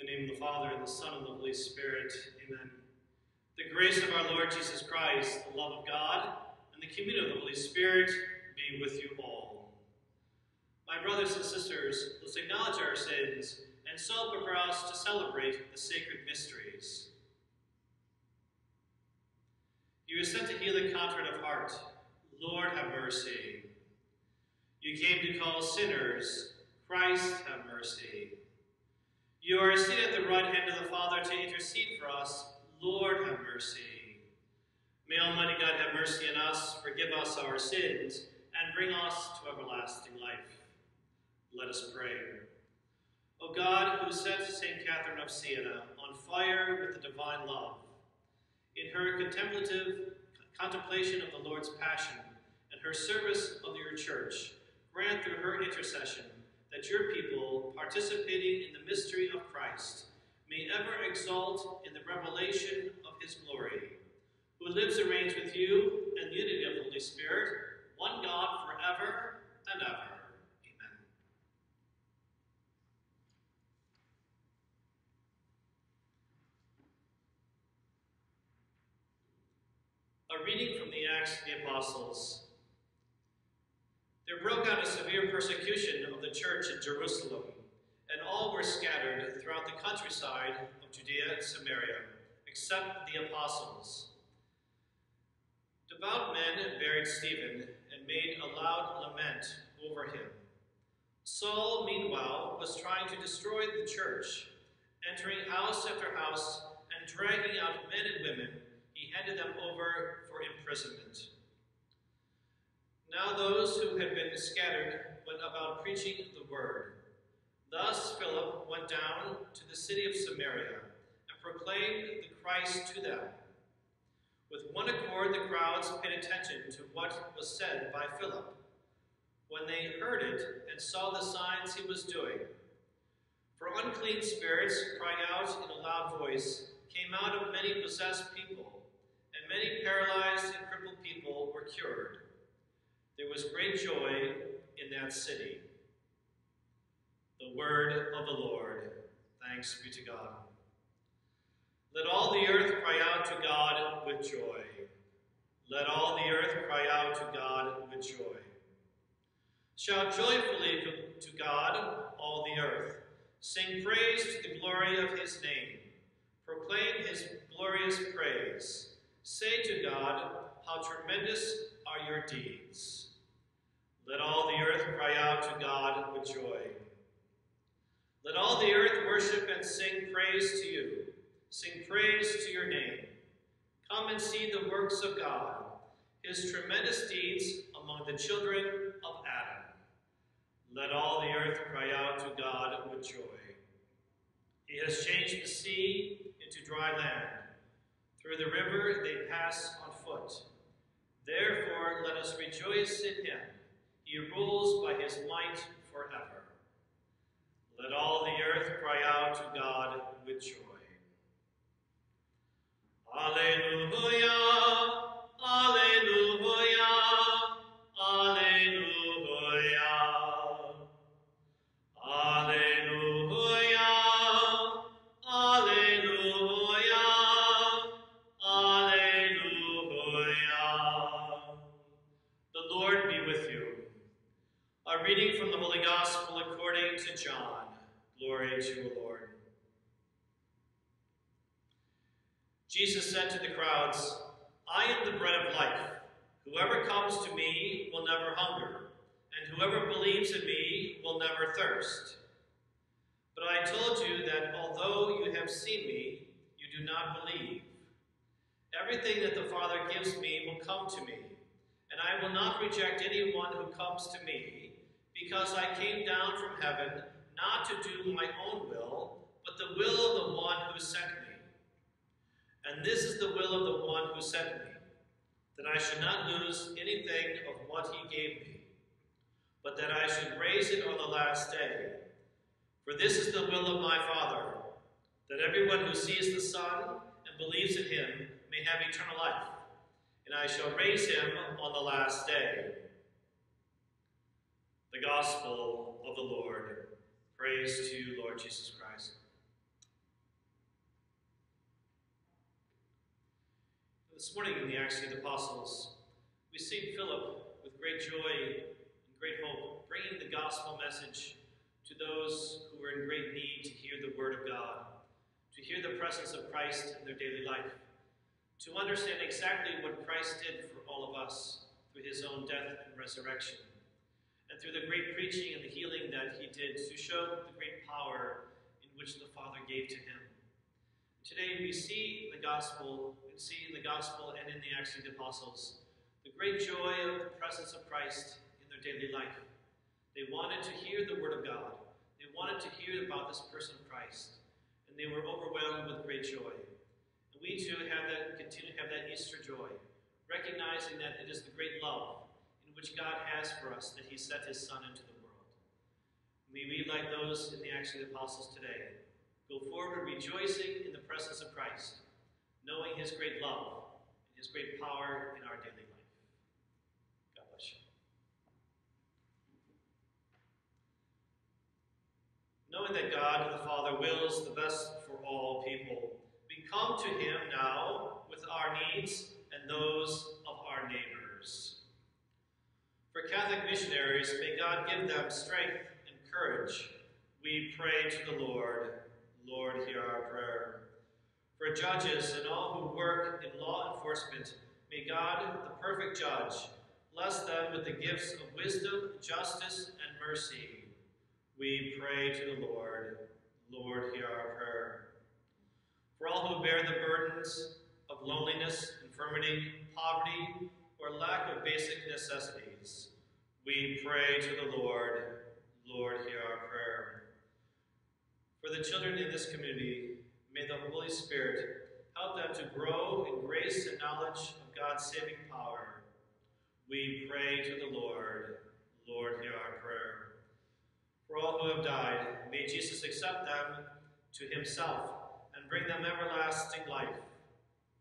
In the name of the Father, and the Son, and the Holy Spirit. Amen. The grace of our Lord Jesus Christ, the love of God, and the communion of the Holy Spirit be with you all. My brothers and sisters, let's acknowledge our sins and so prepare us to celebrate the sacred mysteries. You are sent to heal the contrite of heart. Lord, have mercy. You came to call sinners. Christ, have mercy. You are seated at the right hand of the Father to intercede for us. Lord, have mercy. May Almighty God have mercy on us, forgive us our sins, and bring us to everlasting life. Let us pray. O God, who set St. Catherine of Siena on fire with the divine love, in her contemplative contemplation of the Lord's passion and her service of your church, grant through her intercession that your people, participating in the mystery of Christ, may ever exult in the revelation of his glory, who lives and reigns with you in the unity of the Holy Spirit, one God forever and ever. Amen. A reading from the Acts of the Apostles. There broke out a severe persecution of the church in Jerusalem, and all were scattered throughout the countryside of Judea and Samaria, except the apostles. Devout men buried Stephen and made a loud lament over him. Saul, meanwhile, was trying to destroy the church, entering house after house and dragging out men and women he handed them over for imprisonment. Now those who had been scattered went about preaching the word. Thus Philip went down to the city of Samaria and proclaimed the Christ to them. With one accord the crowds paid attention to what was said by Philip when they heard it and saw the signs he was doing. For unclean spirits, crying out in a loud voice, came out of many possessed people and many paralyzed and crippled people were cured. There was great joy in that city. The word of the Lord. Thanks be to God. Let all the earth cry out to God with joy. Let all the earth cry out to God with joy. Shout joyfully to God, all the earth. Sing praise to the glory of his name. Proclaim his glorious praise. Say to God, How tremendous are your deeds! Let all the earth cry out to God with joy. Let all the earth worship and sing praise to you. Sing praise to your name. Come and see the works of God, his tremendous deeds among the children of Adam. Let all the earth cry out to God with joy. He has changed the sea into dry land through the river they pass on foot. Therefore, let us rejoice in him. He rules by his might forever. Let all the earth cry out to God with joy. Alleluia, Alleluia, reading from the Holy Gospel according to John. Glory to you, Lord. Jesus said to the crowds, I am the bread of life. Whoever comes to me will never hunger, and whoever believes in me will never thirst. But I told you that although you have seen me, you do not believe. Everything that the Father gives me will come to me, and I will not reject anyone who comes to me because I came down from heaven not to do my own will, but the will of the one who sent me. And this is the will of the one who sent me, that I should not lose anything of what he gave me, but that I should raise it on the last day. For this is the will of my Father, that everyone who sees the Son and believes in him may have eternal life, and I shall raise him on the last day. The Gospel of the Lord. Praise to you, Lord Jesus Christ. This morning in the Acts of the Apostles, we see Philip with great joy and great hope bringing the gospel message to those who were in great need to hear the word of God, to hear the presence of Christ in their daily life to understand exactly what Christ did for all of us through his own death and resurrection, and through the great preaching and the healing that he did to show the great power in which the Father gave to him. Today we see in the gospel, we see in the gospel and in the Acts of the Apostles, the great joy of the presence of Christ in their daily life. They wanted to hear the word of God. They wanted to hear about this person Christ. And they were overwhelmed with great joy. We too have that continue to have that Easter joy, recognizing that it is the great love in which God has for us that He set His Son into the world. May we, like those in the Acts of the Apostles today, go forward rejoicing in the presence of Christ, knowing his great love and his great power in our daily life. God bless you. Knowing that God the Father wills the best for all people, come to him now with our needs and those of our neighbors. For Catholic missionaries, may God give them strength and courage. We pray to the Lord. Lord, hear our prayer. For judges and all who work in law enforcement, may God, the perfect judge, bless them with the gifts of wisdom, justice, and mercy. We pray to the Lord. Lord, hear our prayer. For all who bear the burdens of loneliness, infirmity, poverty, or lack of basic necessities, we pray to the Lord. Lord, hear our prayer. For the children in this community, may the Holy Spirit help them to grow in grace and knowledge of God's saving power. We pray to the Lord. Lord, hear our prayer. For all who have died, may Jesus accept them to himself bring them everlasting life.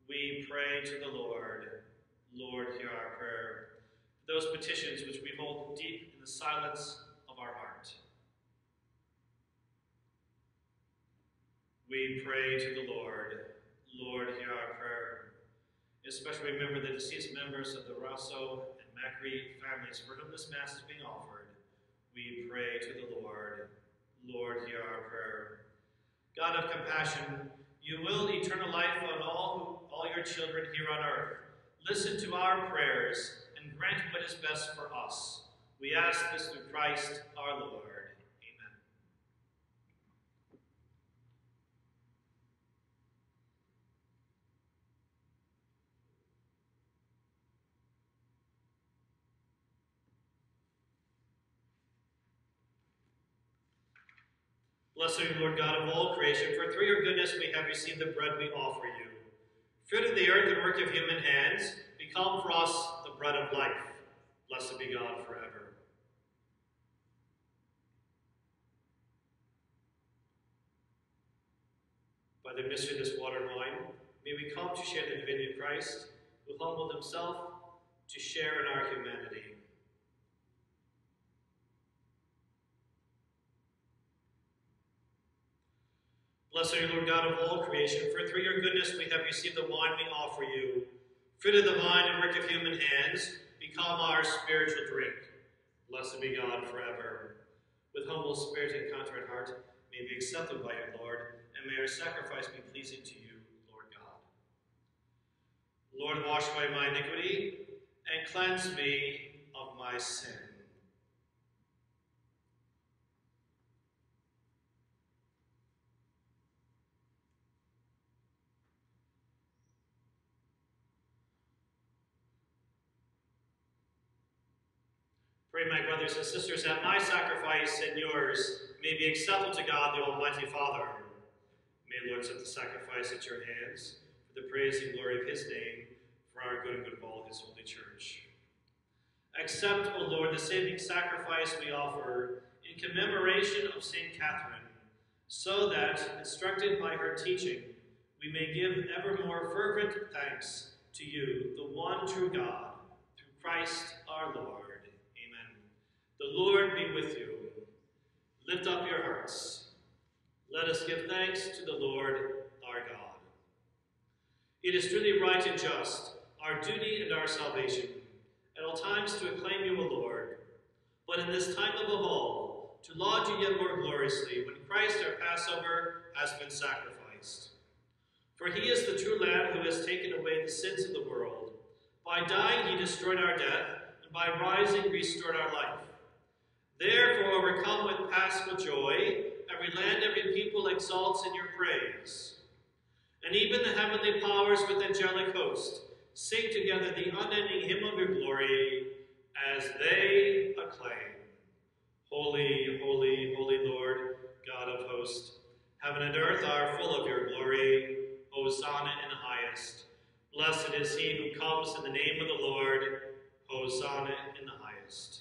We pray to the Lord. Lord, hear our prayer. For those petitions which we hold deep in the silence of our heart. We pray to the Lord. Lord, hear our prayer. Especially remember the deceased members of the Rosso and Macri families for whom this Mass is being offered. We pray to the Lord. Lord, hear our prayer. God of compassion, you will eternal life on all, all your children here on earth. Listen to our prayers and grant what is best for us. We ask this through Christ our Lord. Blessed are you, Lord God of all creation, for through your goodness we have received the bread we offer you. Fruit of the earth and work of human hands, become for us the bread of life. Blessed be God forever. By the mystery of this water and wine, may we come to share the divinity of Christ, who humbled himself to share in our humanity. Blessed are you, Lord God of all creation, for through your goodness we have received the wine we offer you. Fruit of the vine and work of human hands, become our spiritual drink. Blessed be God forever. With humble spirit and contrite heart, may be accepted by you, Lord, and may our sacrifice be pleasing to you, Lord God. Lord, wash away my iniquity and cleanse me of my sin. Pray, my brothers and sisters, that my sacrifice and yours may be acceptable to God, the Almighty Father. May the Lord accept the sacrifice at your hands for the praise and glory of his name, for our good and good of all his holy church. Accept, O Lord, the saving sacrifice we offer in commemoration of St. Catherine, so that, instructed by her teaching, we may give ever more fervent thanks to you, the one true God, through Christ our Lord. The Lord be with you. Lift up your hearts. Let us give thanks to the Lord our God. It is truly right and just, our duty and our salvation, at all times to acclaim you, O Lord, but in this time above all, to laud you yet more gloriously when Christ our Passover has been sacrificed. For he is the true Lamb who has taken away the sins of the world. By dying he destroyed our death, and by rising restored our life. Overcome with paschal joy, every land, every people exalts in your praise. And even the heavenly powers with angelic host sing together the unending hymn of your glory as they acclaim. Holy, holy, holy Lord, God of hosts, heaven and earth are full of your glory. Hosanna in the highest. Blessed is he who comes in the name of the Lord. Hosanna in the highest.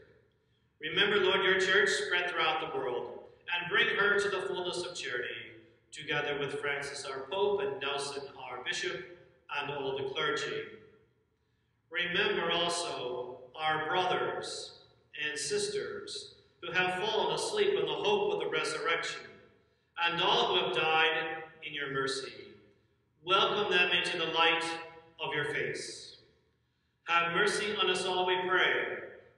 Remember, Lord, your church spread throughout the world, and bring her to the fullness of charity, together with Francis our Pope and Nelson our Bishop, and all the clergy. Remember also our brothers and sisters who have fallen asleep in the hope of the resurrection, and all who have died in your mercy. Welcome them into the light of your face. Have mercy on us all, we pray,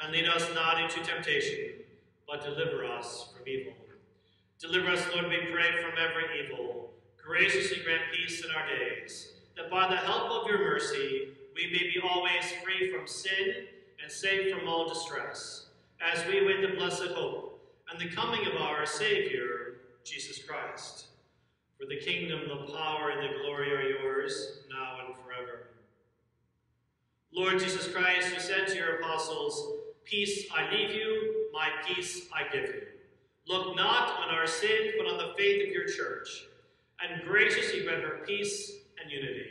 And lead us not into temptation, but deliver us from evil. Deliver us, Lord, we pray, from every evil. Graciously grant peace in our days, that by the help of your mercy we may be always free from sin and safe from all distress, as we wait the blessed hope and the coming of our Savior, Jesus Christ. For the kingdom, the power, and the glory are yours, now and forever. Lord Jesus Christ, you said to your apostles, Peace I leave you, my peace I give you. Look not on our sin, but on the faith of your church, and graciously grant her peace and unity,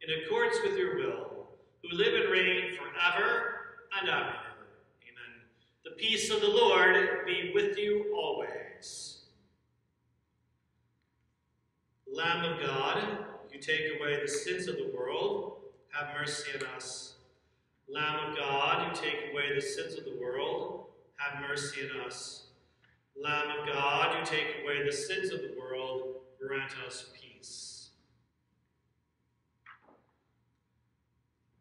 in accordance with your will, who live and reign forever and ever. Amen. The peace of the Lord be with you always. Lamb of God, you take away the sins of the world, have mercy on us. Lamb of God, you take away the sins of the world, have mercy on us. Lamb of God, you take away the sins of the world, grant us peace.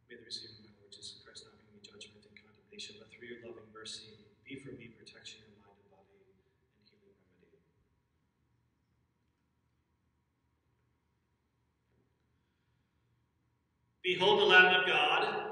May the receiver of my Lord Jesus Christ not bring me judgment and condemnation, but through your loving mercy, be for me protection in mind and body and healing remedy. Behold the Lamb of God.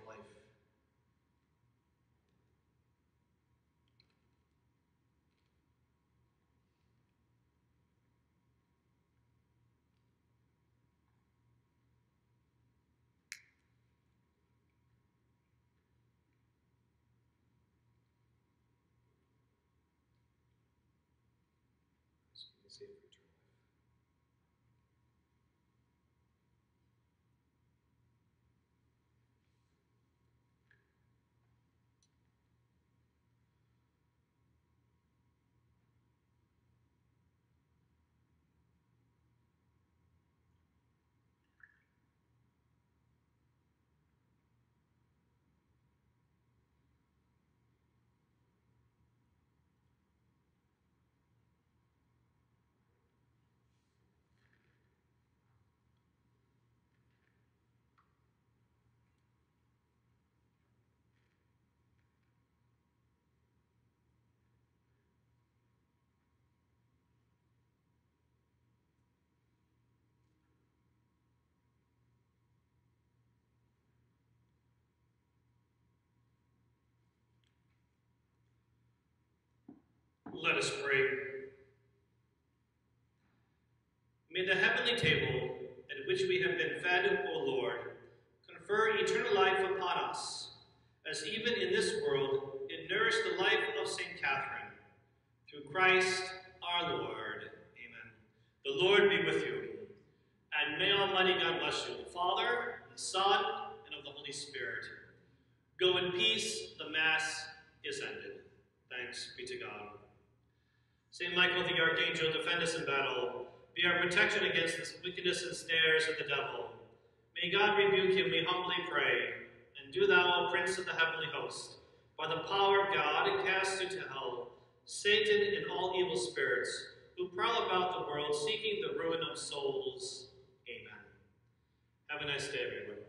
life. Let us pray. May the heavenly table at which we have been fed, O Lord, confer eternal life upon us, as even in this world it nourished the life of St. Catherine. Through Christ our Lord. Amen. The Lord be with you. And may Almighty God bless you, the Father, the Son, and of the Holy Spirit. Go in peace. The Mass is ended. Thanks be to God. Saint Michael the Archangel, defend us in battle. Be our protection against the wickedness and snares of the devil. May God rebuke him, we humbly pray. And do thou, O Prince of the heavenly host, by the power of God, cast into hell Satan and all evil spirits who prowl about the world seeking the ruin of souls. Amen. Have a nice day, everyone.